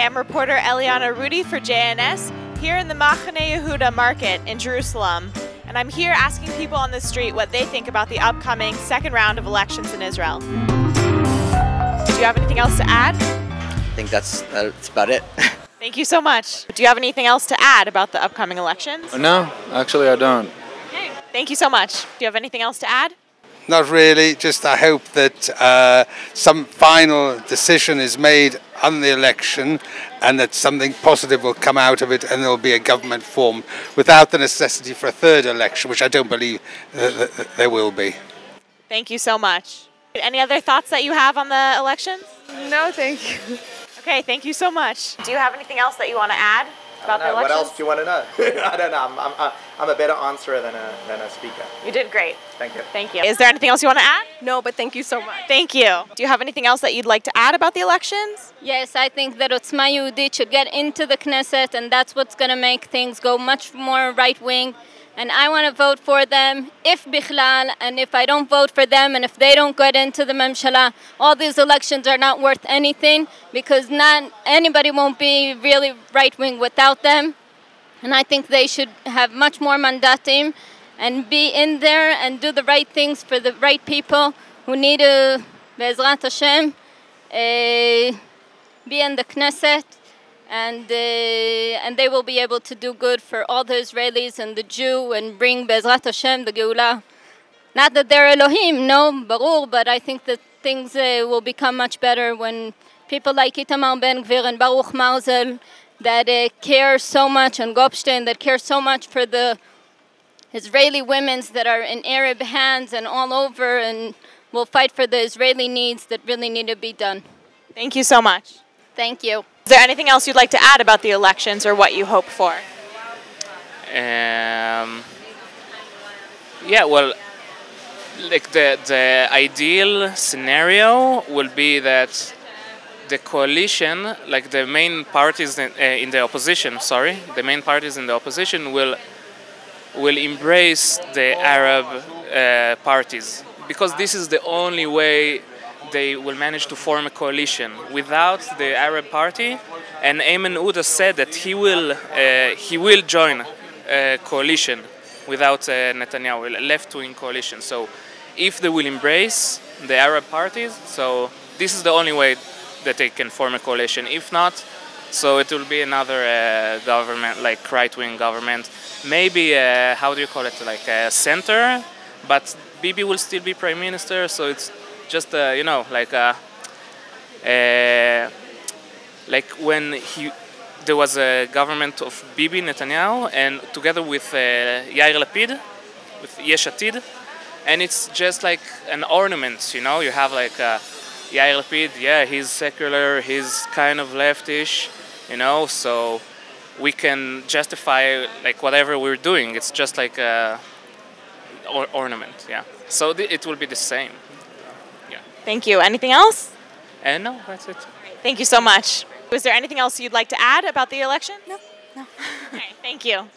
I'm reporter Eliana Rudee for JNS here in the Machane Yehuda market in Jerusalem. And I'm here asking people on the street what they think about the upcoming second round of elections in Israel. Do you have anything else to add? I think that's that's about it. Thank you so much. Do you have anything else to add about the upcoming elections? No, actually, I don't. Okay. Thank you so much. Do you have anything else to add? Not really. Just I hope that uh, some final decision is made on the election and that something positive will come out of it and there will be a government formed without the necessity for a third election, which I don't believe that that there will be. Thank you so much. Any other thoughts that you have on the elections? No, thank you. Okay, thank you so much. Do you have anything else that you want to add about the No, what else do you want to know? I don't know. I'm, I'm, I'm a better answerer than a, than a speaker. You did great. Thank you. Thank you. Is there anything else you want to add? No, but thank you so much. Thank you. Do you have anything else that you'd like to add about the elections? Yes, I think that Otzma Yehudit should get into the Knesset, and that's what's going to make things go much more right wing. And I want to vote for them, if bichlal, and if I don't vote for them, and if they don't get into the Memshala, all these elections are not worth anything because not anybody won't be really right wing without them. And I think they should have much more mandatim and be in there and do the right things for the right people who need to, Hashem, uh, be in the Knesset, and uh, and they will be able to do good for all the Israelis and the Jew and bring Be'ezrat Hashem the Geulah. Not that they're Elohim, no, Barur, but I think that things uh, will become much better when people like Itamar Ben Gvir and Baruch Marzel that uh, care so much, and Gopstein that care so much for the Israeli women's that are in Arab hands and all over and will fight for the Israeli needs that really need to be done. Thank you so much. Thank you. Is there anything else you'd like to add about the elections or what you hope for? Um, yeah, well, like the the ideal scenario will be that the coalition, like the main parties in, uh, in the opposition, sorry, the main parties in the opposition will will embrace the Arab uh, parties because this is the only way they will manage to form a coalition. Without the Arab party, and Ayman Odeh said that he will uh, he will join a coalition without uh, Netanyahu, a left-wing coalition. So, if they will embrace the Arab parties, so this is the only way that they can form a coalition. If not, so it will be another uh, government, like right-wing government. Maybe uh, how do you call it, like a center, but Bibi will still be prime minister. So it's just uh, you know like uh, uh, like when he there was a government of Bibi Netanyahu and together with uh, Yair Lapid, with Yesh Atid, and it's just like an ornament, you know. You have like uh, Yair Lapid, yeah, he's secular, he's kind of leftish, you know. So we can justify like whatever we're doing. It's just like a or- ornament, yeah. So it will be the same. Thank you. Anything else? And no, that's it. Thank you so much. Was there anything else you'd like to add about the election? No. No. okay, thank you.